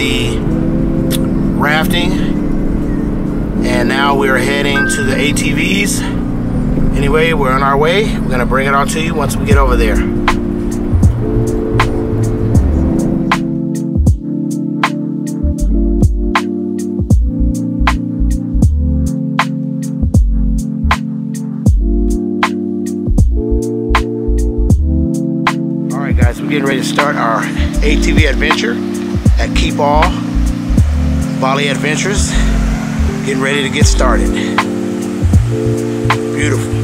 the rafting and now we're heading to the ATVs. Anyway, we're on our way. We're gonna bring it all to you once we get over there. All right, guys, we're getting ready to start our ATV adventure at KeepAll Bali Adventures. Getting ready to get started. Beautiful.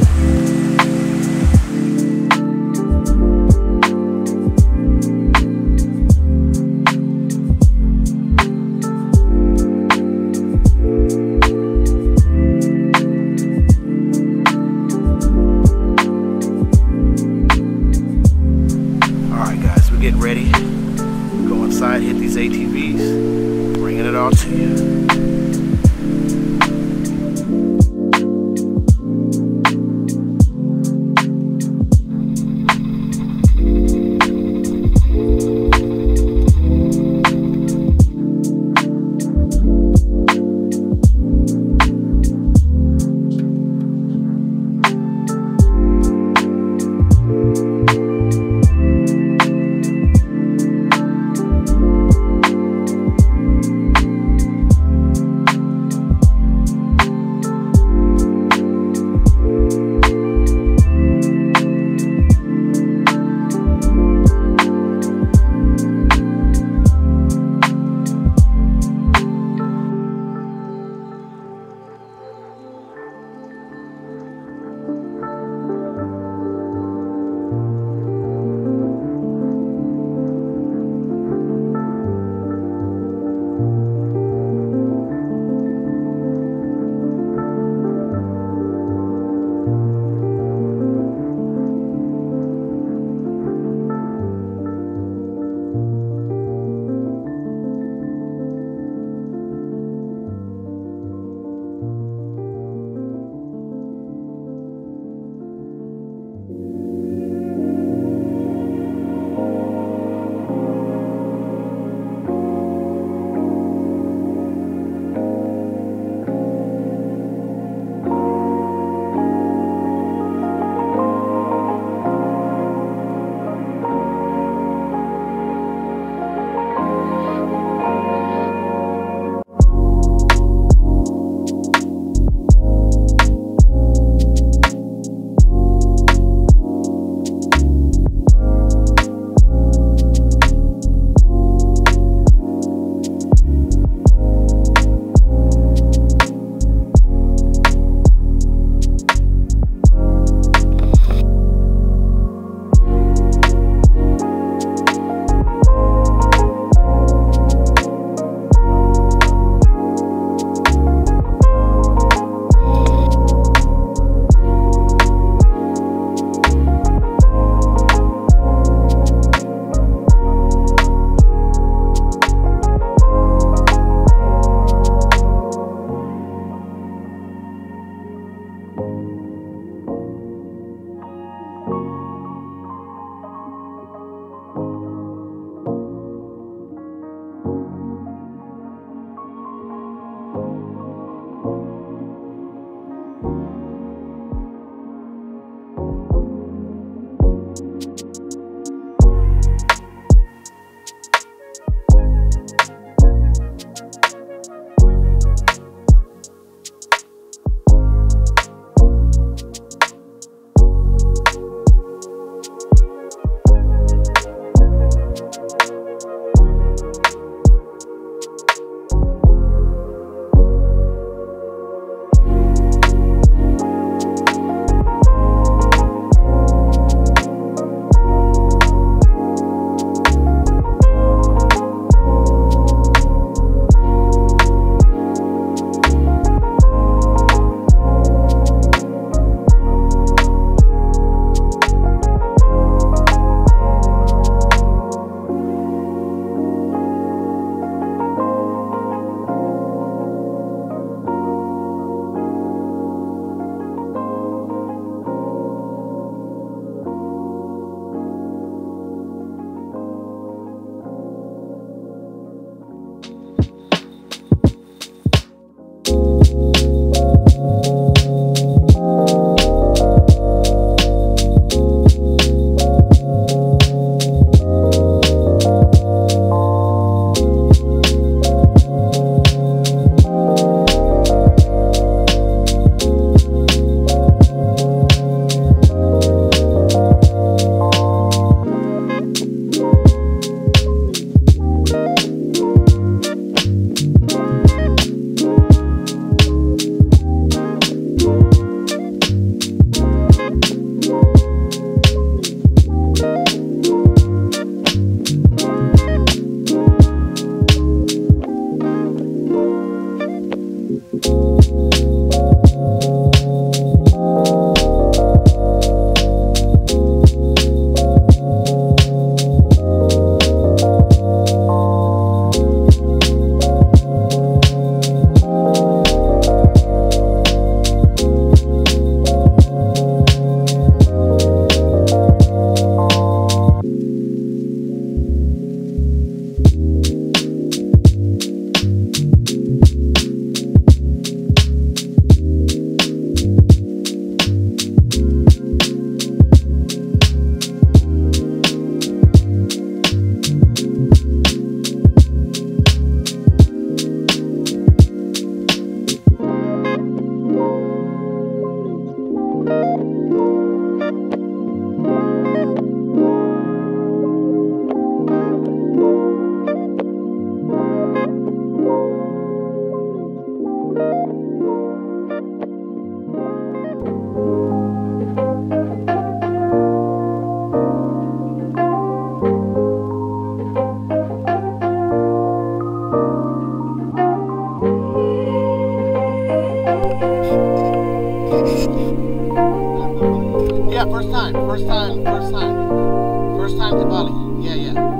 Yeah, first time, first time, first time. First time to Bali. Yeah, yeah.